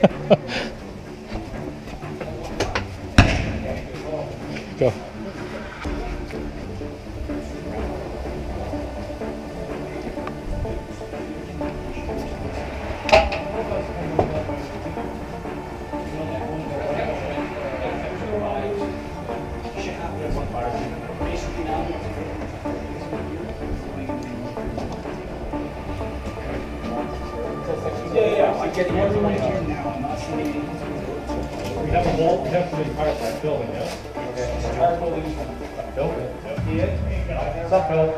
Go. Yeah, yeah, I'm getting everyone here now, I'm not. We have a whole, we have to be part of that building? Entire building. Building? Yeah. What's up, Bill?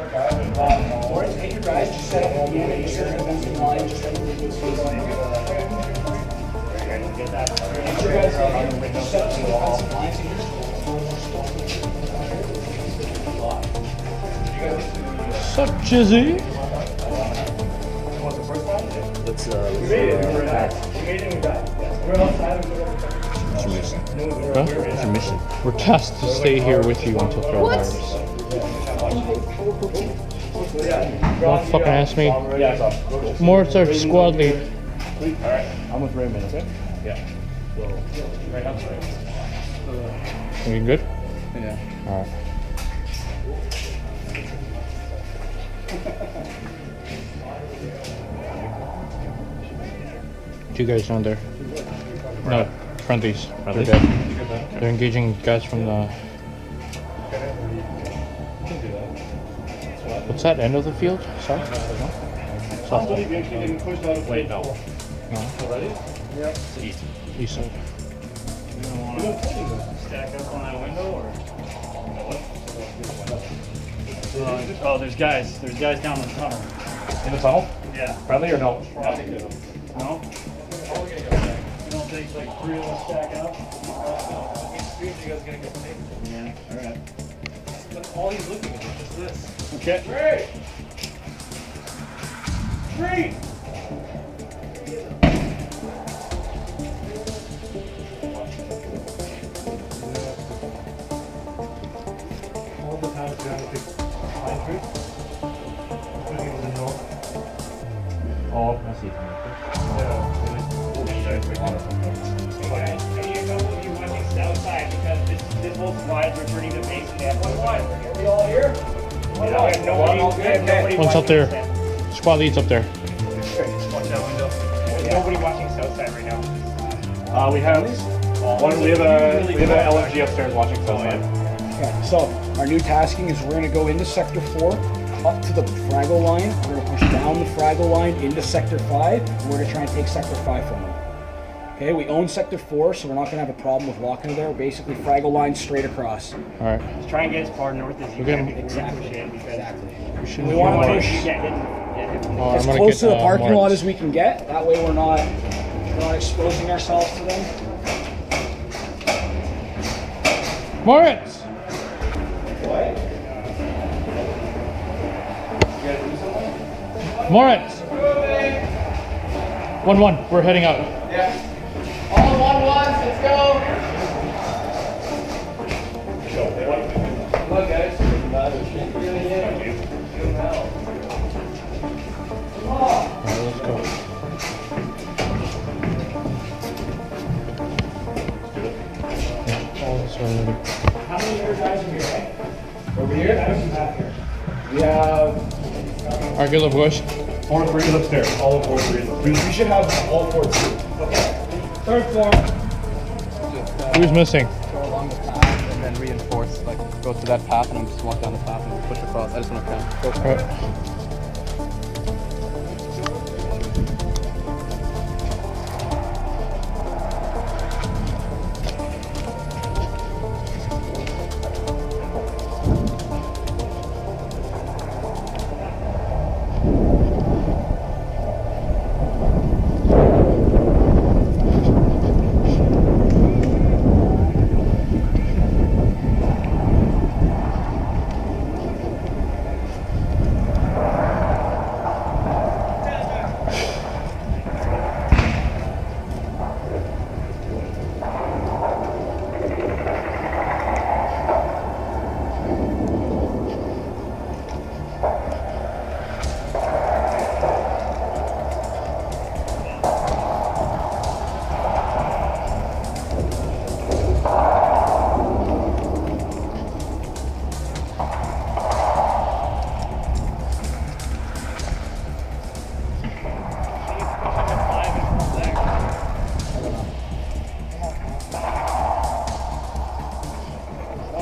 Or take your guys, just set up, yeah, you set up in line, just have a little space on it. Get that. Get your guys in, just set up some defensive lines here. What's up, Jizzy? Outside, we go. what's your uh, uh, mission? Huh? What's your mission? We're tasked to stay here with you until coronavirus. Don't fucking ask me. Yeah, it's off. Moritz our squad lead. Alright, I'm with Raymond, okay? Yeah. So, right now, right. Are you good? Yeah. Alright. Two guys down there. No, friendlies. They're dead. They're engaging guys from the. What's that end of the field? South? No? South. Wait, no. No. Ready? East. East side. Stack up on that window or? Oh, there's guys. There's guys down the tunnel. In the tunnel? Yeah. Friendly or no? No? You don't think like three of us stack up? Yeah, alright. All he's looking at is this. Okay. All the time it's got a big pine tree. I think it was in north. Oh, I see. Are we all here? Yeah, we have nobody, we have nobody One's up there. Southside. Squad lead's up there. Watch that window. There's nobody watching Southside right now. Uh, we have one, we have a, we have a LFG upstairs watching Southside. Okay, so our new tasking is we're gonna go into sector four, up to the FRAGO line. We're gonna push down the FRAGO line into sector five. and We're gonna try and take sector five from them. Okay, we own sector four, so we're not gonna have a problem with walking there. Basically, FRAGO line straight across. Alright. Just try and get as far north as you We're can gonna- before you push in because We should We wanna you push- get hit, get hit from the Oh, as I'm gonna close get, to the uh, parking lot Moritz. as we can get. That way, we're not we're not exposing ourselves to them. Moritz! What? Moritz! One one. We're heading out. All one ones, let's go. Come on, guys. Let's go. How many of your guys are here? Over here? We have. Alright, good boys. Four three is upstairs, all four three is We, upstairs. we should have all four too. Third floor. Who's missing? Go along the path and then reinforce, like go to that path and then just walk down the path and push across. I just want to kind of go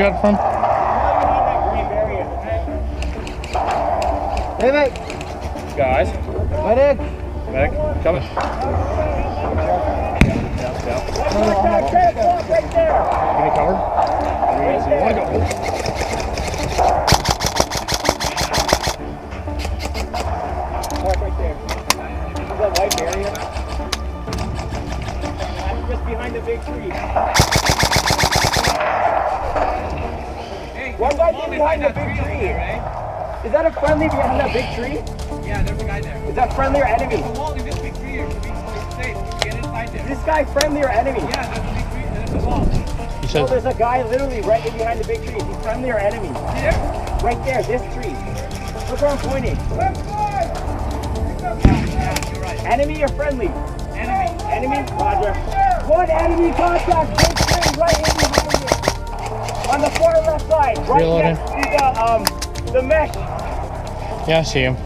Where are we getting shot from? Medic! Guys, Medic! medic, coming. Give me cover. You wanna go? right there. See that white area? That's just behind the big tree. One guy's in behind the big tree. Is that a friendly behind that big tree? Yeah, there's a guy there. Is that friendly or enemy? The wall in this big tree here should be safe. Get inside Is there. this guy friendly or enemy? Yeah, that's a big tree. There's a wall. He So says, oh, there's a guy literally right in behind the big tree. Is he friendly or enemy? Here? Right there, this tree. Look where I'm pointing. Enemy or friendly? Enemy. Enemy? Roger. One enemy contact, big tree right in behind you. On the far left side, right Reloading. next to the, um, the mesh. yeah, I see him.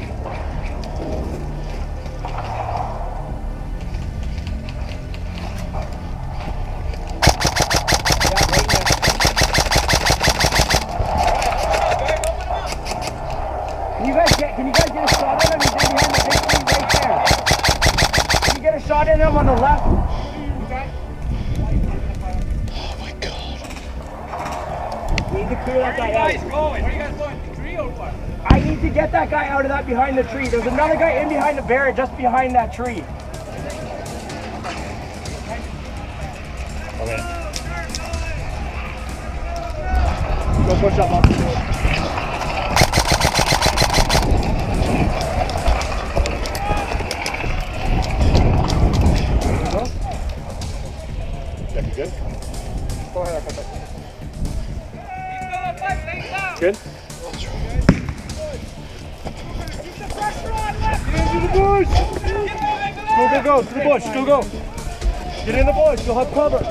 Can you guys get, can you guys get a shot on him? He's in behind the big tree right there. Can you get a shot in him on the left? Guys going? Where are you guys going? The tree or what? I need to get that guy out of that behind the tree. There's another guy in behind the barrier just behind that tree. Okay. Go push up off the board. Good? Go, go, go! To the bush, go, go! Get in the bush, you'll have cover!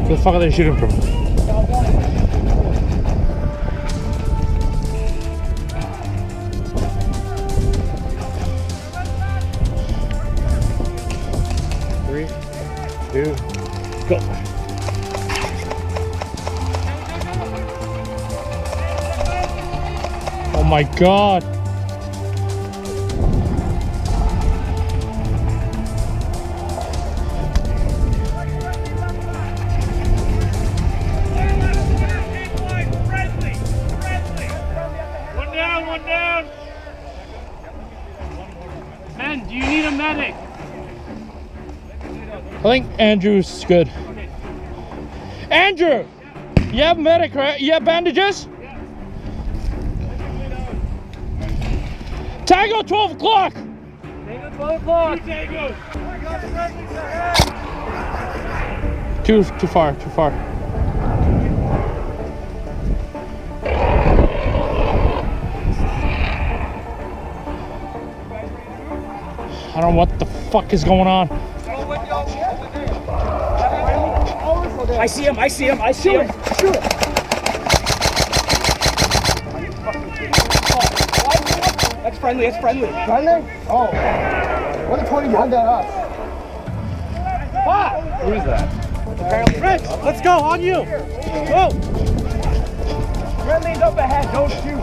Where the fuck are they shooting from? Two, go. Oh my god. One down, one down. Men, do you need a medic? I think Andrew's good. Andrew! You have medic, right? You have bandages? Tango 12 o'clock! Tango 12 o'clock. Too, too far, too far. I don't know what the fuck is going on. I see him, I see him, I see him. Shoot him. That's friendly, that's friendly. Friendly? Oh. What the 20 behind that us? Who is that? Rich, let's go, on you. Go. Friendly's up ahead, don't shoot.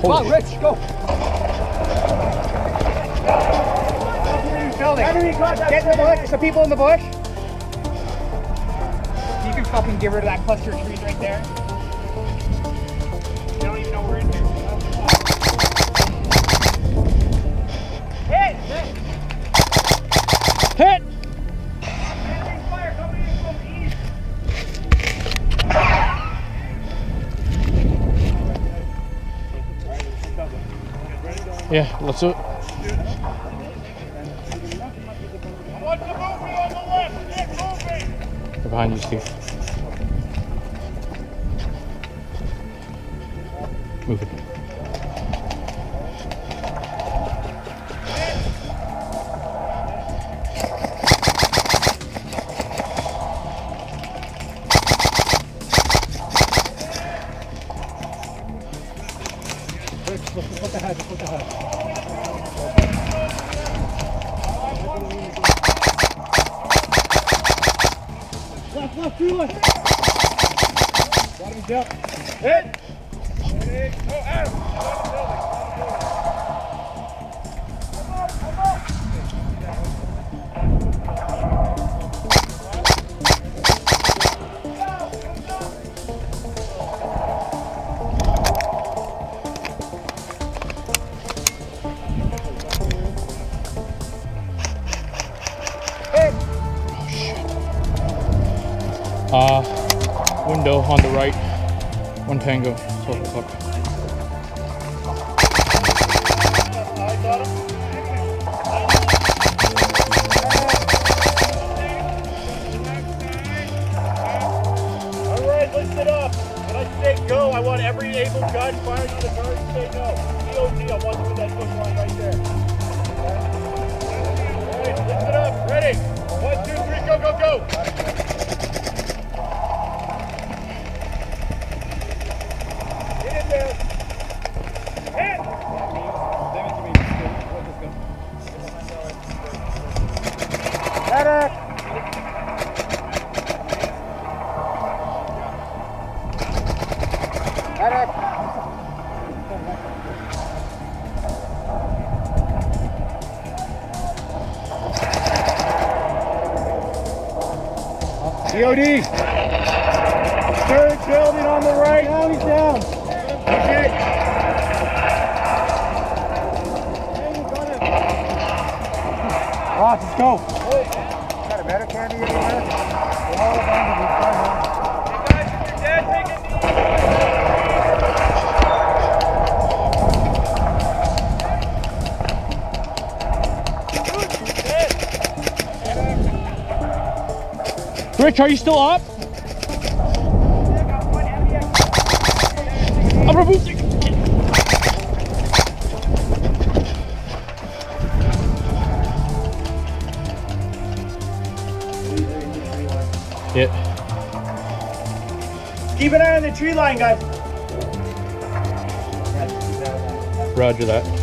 Come on, Rich, go. Contact. Get in the bush. The people in the bush. You can fucking get rid of that cluster of trees right there. You don't even know we're in here. Hit! Hit! Enemy fire coming in from east. Yeah, let's do it. Behind you, Steve. Tango. So fuck. DOD. Third building on the right. Now he's down. Okay. Ross, let's go. Got a better candy Rich, are you still up? I'm removing. Yeah. Keep an eye on the tree line, guys. Roger that.